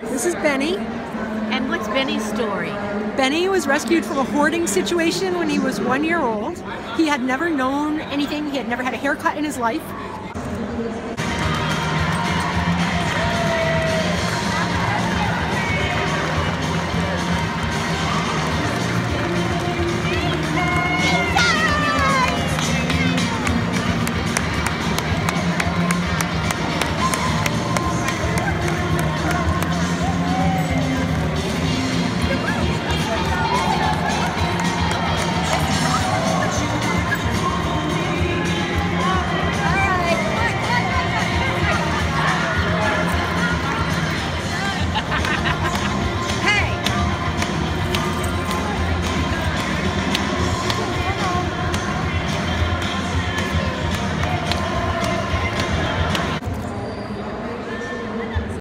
This is Benny. And what's Benny's story? Benny was rescued from a hoarding situation when he was one year old. He had never known anything, he had never had a haircut in his life.